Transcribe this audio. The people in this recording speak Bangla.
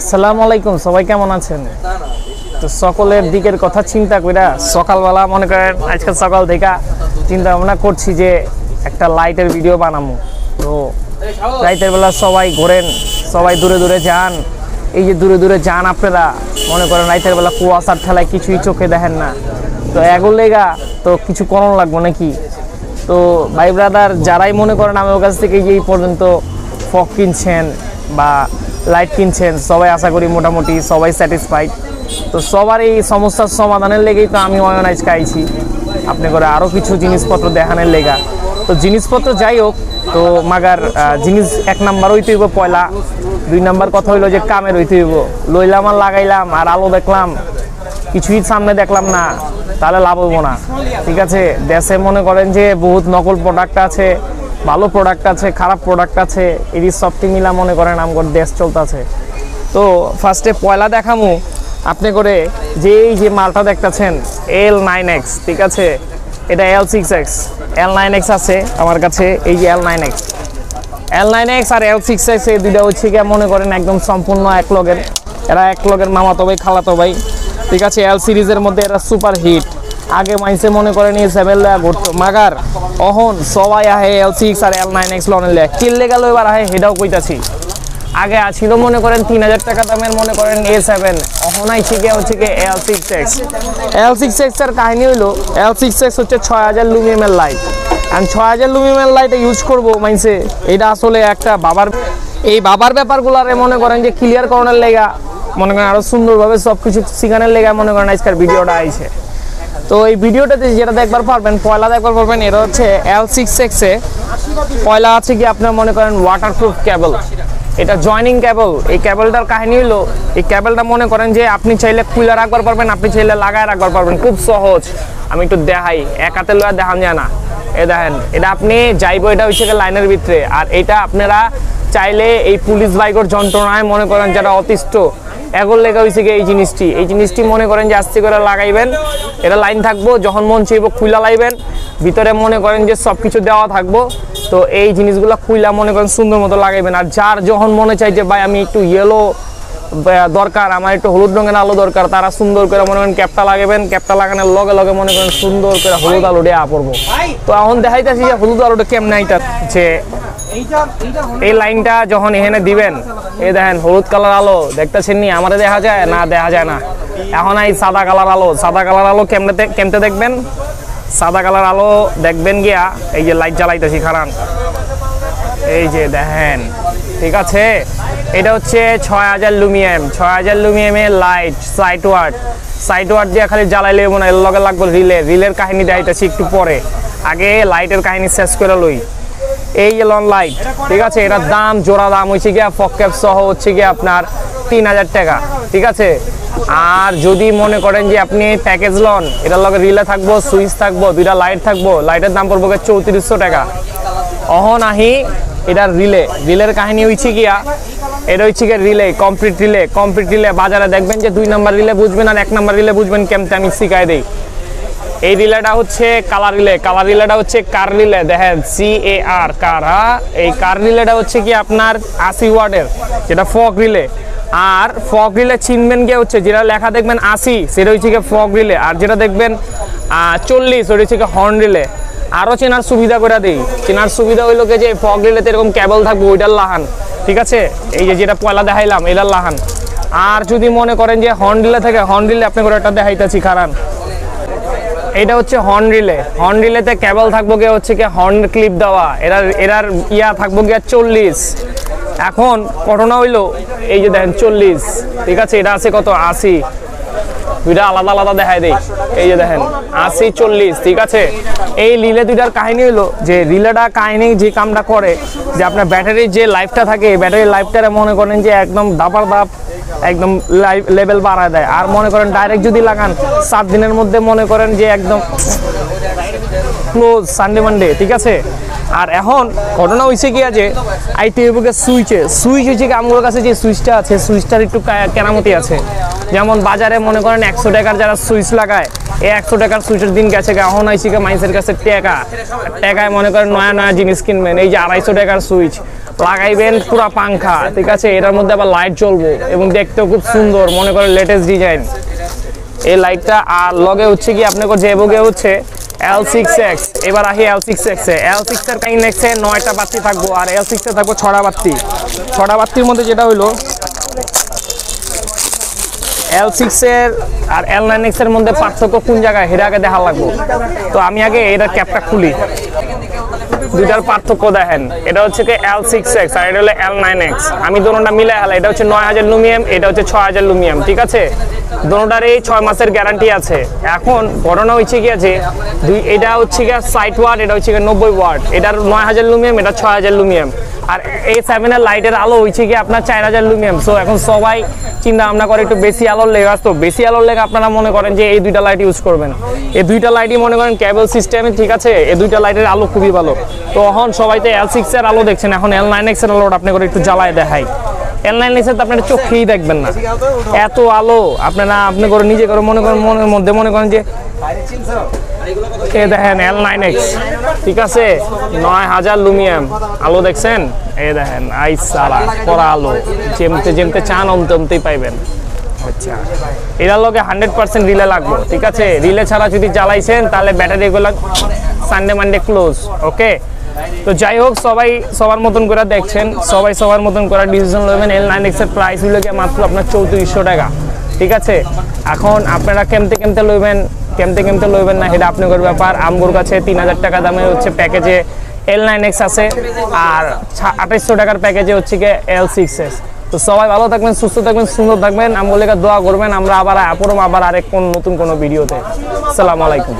আসসালামু আলাইকুম, সবাই কেমন আছেন? তো সকলের দিকের কথা চিন্তা কইরা সকালবেলা মনে করেন আজকে সকাল থেকে চিন্তা ভাবনা করছি যে একটা লাইটের ভিডিও বানাবো তো রাইতের বেলা সবাই ঘোরেন, সবাই দূরে দূরে যান। এই যে দূরে দূরে যান আপনারা, মনে করেন রাইতের বেলা কুয়াশার ঠেলায় কিছুই চোখে দেখেন না। তো এগুলো লেগা তো কিছু করণ লাগবো নাকি? তো ভাই ব্রাদার, যারাই মনে করেন আমার কাছ থেকে এই পর্যন্ত ফক কিনছেন বা লাইট কিনছেন, সবাই আশা করি মোটামুটি সবাই স্যাটিসফাইড তো সবার এই সমস্যার সমাধানের লেগেই তো আমি অয়নাইজ খাইছি। আপনি করে আরও কিছু জিনিসপত্র দেখানোর লেগা। তো জিনিসপত্র যাই হোক, তো মাগার জিনিস এক নাম্বার হইতে হইব পয়লা দুই নাম্বার কথা হইল যে কামের হইতে হইব। লইলাম আর লাগাইলাম আর আলো দেখলাম, কিছুই সামনে দেখলাম না, তাহলে লাভ হব না। ঠিক আছে? দেশে মনে করেন যে বহুত নকল প্রোডাক্ট আছে ভালো প্রোডাক্ট আছে, খারাপ প্রোডাক্ট আছে এটি সবটি মিলা মনে করেন আমার দেশ চলতেছে। তো ফার্স্টে পয়লা দেখামু, আপনি করে যে এই যে মালটা দেখতেছেন এল নাইন এক্স ঠিক আছে? এটা L six X L nine X আছে আমার কাছে, এই যে L nine X L nine X আর এল সিক্স এক্স এই দুইটা হচ্ছে গিয়ে মনে করেন একদম সম্পূর্ণ এক লগের। এরা এক লগের মামাতো ভাই, খালাতো ভাই। ঠিক আছে এল সিরিজের মধ্যে এরা সুপার হিট আগে মাইসে মনে করেন এই সেভেন লেয়া ঘুরতো। মাগার অহন, সবাই আহে এল সিক্স আর এল নাইন এক্স লনের লেখ কিনলে গেল এবার আহে হেটাও কইতাছি। আগে আছিল মনে করেন তিন হাজার টাকা দামের, মনে করেন এ সেভেন অহনাই শিখে হচ্ছে কি L six X L six এক্সের কাহিনী হলো এল সিক্স এক্স হচ্ছে ছয় হাজার লুমিয়ামের লাইট অ্যান্ড ছয় হাজার লুমিয়ামের লাইটে ইউজ করব, মাইনসে। এটা আসলে একটা বাবার এই বাবার ব্যাপারগুলারে মনে করেন যে ক্লিয়ার করানোর লেগা, মনে করেন আরও সুন্দরভাবে সব কিছু শিখানোর লেগা মনে করেন আজকের ভিডিওটা আইছে। তো এই ভিডিওটাতে যেটা দেখবার পারবেন, পয়লা দেখবার পারবেন, এটা হচ্ছে এল সিক্স এক্সে পয়লা আছে কি আপনার মনে করেন ওয়াটারপ্রুফ কেবল এটা জয়নিং কেবল এই কেবলটার কাহিনী হলো, এই কেবলটা মনে করেন যে আপনি চাইলে খুলে রাখবার পারবেন, আপনি চাইলে লাগায় রাখবার পারবেন। খুব সহজ। আমি একটু দেখাই। এক হাতে লয়া দেখান যায় না। এ দেখেন, এটা আপনি যাইবো, এটা হচ্ছে লাইনের ভিতরে। আর এটা আপনারা চাইলে এই পুলিশ বাইকের যন্ত্রণায় মনে করেন যারা অতিষ্ঠ এগোর লেখা হয়েছে কি এই জিনিসটি। এই জিনিসটি মনে করেন যে আস্তে করে লাগাইবেন, এটা লাইন থাকব, যখন মন চাইব খুইলা লাইবেন, ভিতরে মনে করেন যে সব কিছু দেওয়া থাকব, তো এই জিনিসগুলো খুইলা মনে করেন সুন্দর মতো লাগাইবেন। আর যার যখন মনে চাই যে, ভাই, আমি একটু ইয়েলো দরকার, আমার একটু হলুদ রঙের আলো দরকার, তারা সুন্দর করে মনে করেন ক্যাপটা লাগাবেন ক্যাপটা লাগানোর লগে লগে মনে করেন সুন্দর করে হলুদ আলো দেওয়া পড়ব। তো এখন দেখাইতেছি যে হলুদ আলোটা কেমন আইতা যে এই লাইনটা যখন এখানে দিবেন, এই দেখেন, হলুদ কালার আলো, দেখতেছেন নি? আমাদের দেখা যায়? না, দেখা যায় না। এখন এই সাদা কালার আলো, সাদা কালার আলো কেমনে কেমতে দেখবেন? সাদা কালার আলো দেখবেন গিয়া, এই যে লাইট জ্বালাইতেছি, খারান। এই যে দেখেন, ঠিক আছে? এটা হচ্ছে ছয় হাজার লুমিয়াম, ছয় হাজার লুমিয়ামের লাইট, সাইট ওয়ার্ড। সাইট ওয়ার্ড দিয়ে খালি জ্বালাইলে মনে হয় লগে লাগবে রিলে। রিলের কাহিনী দেখাইতেছি একটু পরে। আগে লাইটের কাহিনী শেষ করে লই। এই যে লন লাইট ঠিক আছে? এটার দাম, জোড়া দাম হচ্ছে গিয়া ফক্যাপ সহ হচ্ছে গিয়ে আপনার তিন হাজার টাকা, ঠিক আছে? আর যদি মনে করেন যে আপনি প্যাকেজ লন, এটার লগে রিলে থাকব সুইচ থাকব, দুইটা লাইট থাকব লাইটের দাম পড়ব চৌত্রিশশো টাকা। অহন আহি এটার রিলে রিলের কাহিনী হইছে গিয়া, এটা হচ্ছে গিয়া relay complete relay complete relay বাজারে দেখবেন যে দুই নাম্বার রিলে বুঝবেন আর এক নাম্বার রিলে বুঝবেন কেমতে আমি শিখাই দেই। এই রিলেটা হচ্ছে কালার রিলে। কালার রিলেটা হচ্ছে কার রিলে? দেখেন সি এ আর কার? এই কার রিলেটা হচ্ছে কি আপনার আশি ওয়ার্ডের, যেটা ফক রিলে। আর ফক রিলে চিনবেন গিয়ে হচ্ছে যেটা লেখা দেখবেন আশি, সেটা হচ্ছে গিয়ে ফক রিলে। আর যেটা দেখবেন চল্লিশ ওটা হচ্ছে গিয়ে হর্ন রিলে। আরও চেনার সুবিধা করে দিই। চেনার সুবিধা হইল কি যে ফগ রিলেতে এরকম ক্যাবল থাকবে, ওইটার লাহান। ঠিক আছে? এই যে যেটা পয়লা দেখাইলাম, এটার লাহান। আর যদি মনে করেন যে হর্ন রিলে থাকে, হর্ন রিলে আপনি করে একটা দেখাইতেছি, খারান। এটা হচ্ছে হর্ন রিলে হর্ন রিলেতে কেবল থাকব গিয়ে হচ্ছে কি হর্ন ক্লিপ দেওয়া। এরার এরার ইয়া থাকব গিয়ে চল্লিশ। এখন ঘটনা হইল, এই যে দেখেন চল্লিশ। ঠিক আছে, এটা আছে কত? আশি। দুইটা আলাদা আলাদা দেখায় দেই। এই যে দেখেন, আশি চল্লিশ, ঠিক আছে? এই রিলে দুইটার কাহিনী হলো যে রিলেটা কাহিনী যে কামটা করে, যে আপনার ব্যাটারির যে লাইফটা থাকে ব্যাটারির লাইফটারে মনে করেন যে একদম দাপার দাপ একদম লাইফ লেভেল বাড়ায় দেয়। আর মনে করেন ডাইরেক্ট যদি লাগান, সাত দিনের মধ্যে মনে করেন যে একদম ক্লোজ সানডে মানডে ঠিক আছে? আর এখন ঘটনা হয়েছে কি আছে টিভিকে সুইচে সুইচ হচ্ছে কি আমার কাছে যে সুইচটা আছে সুইচটার একটু কেরামতি আছে। যেমন বাজারে মনে করেন একশো টাকার যারা সুইচ লাগায়, এই একশো টাকার সুইচের দিন গেছে এখন আইসি গা মাইসের কাছে টাকা। টাকায় মনে করেন নয়া নয়া জিনিস কিনবেন, এই যে আড়াইশো টাকার সুইচ, লাগাইবেন পুরা পাংখা, ঠিক আছে? এটার মধ্যে আবার লাইট জ্বলবো এবং দেখতেও খুব সুন্দর, মনে করেন লেটেস্ট ডিজাইন এই লাইটটা আর লগে হচ্ছে কি আপনাকে যে বগে হচ্ছে এল সিক্স এক্স এবার আহি L six X L six এর কাইন এক্সে নয়টা বাতি থাকব, আর এল সিক্স এ থাকব ছটা বাতি। ছটা বাতির মধ্যে যেটা হইল এল সিক্স এর আর এল নাইন এক্সের মধ্যে পার্থক্য কোন জায়গায়? হেরে আগে দেখা লাগবো। তো আমি আগে এটার ক্যাপটা খুলি। দুইটার পার্থক্য দেখেন। এটা হচ্ছে কি এল সিক্স এক্স আর এটা হলো এল নাইন এক্স আমি দোনোটা মিলে হেলা এটা হচ্ছে নয় হাজার লুমিয়াম, এটা হচ্ছে ছয় হাজার লুমিয়াম, ঠিক আছে? দোনোটারই ছয় মাসের গ্যারান্টি আছে। এখন ঘটনা হচ্ছে কি আছে দুই এটা হচ্ছে গিয়ে ষাট ওয়াট এটা হচ্ছে গিয়ে নব্বই ওয়াট এটার নয় হাজার লুমিয়াম, এটা ছয় হাজার লুমিয়াম। আর এই সেভেনের লাইটের আলো হচ্ছে কি আপনার চার হাজার লুমিয়াম। সো এখন সবাই চিন্তা ভাবনা করে একটু বেশি আলোর লেগে আসতো বেশি আলোর লেগে আপনারা মনে করেন যে এই দুইটা লাইট ইউজ করবেন। এই দুইটা লাইটই মনে করেন কেবল সিস্টেমে ঠিক আছে? এই দুইটা লাইটের আলো খুবই ভালো। তো এখন সবাই তো এল সিক্স এর আলো দেখছেন। এখন এল নাইন এক্সের আপনি করে একটু জ্বালায় দেখাই। এল নাইন এক্সের তো আপনারা চোখেই দেখবেন না। এত আলো, আপনারা, আপনি করে নিজে করে মনে করেন, মনের মধ্যে মনে করেন যে, এ দেখেন এল নাইন এক্স ঠিক আছে? নয় হাজার লুমিয়াম আলো দেখছেন? এই দেখেন আইস সারা করা আলো, যেমতে যেমতে চান অমতে অমতেই পাইবেন। আচ্ছা। এটার লগে হান্ড্রেড পার্সেন্ট রিলে লাগবো, ঠিক আছে? রিলে ছাড়া যদি জ্বালাইছেন, তাহলে ব্যাটারিগুলো সানডে মানডে ক্লোজ ওকে তো যাই হোক, সবাই সবার মতন করে দেখছেন, সবাই সবার মতন করে ডিসিশন নেবেন। এল নাইন এক্সের প্রাইস গিয়ে মাত্র আপনার চৌত্রিশশো টাকা, ঠিক আছে? এখন আপনারা কেমতে কেমতে লইবেন, কেমতে কেমতে লইবেন না এটা আপনাদের ব্যাপার। আমগুর কাছে তিন হাজার টাকা দামে হচ্ছে প্যাকেজে এল নাইন এক্স আছে, আর আঠাইশশো টাকার প্যাকেজে হচ্ছে গিয়ে এল সিক্স এস তো সবাই ভালো থাকবেন, সুস্থ থাকবেন, সুন্দর থাকবেন। আমগুলিকে দোয়া করবেন। আমরা আবার আপরম আবার আরেক কোন নতুন কোনো ভিডিওতে। আসসালামু আলাইকুম।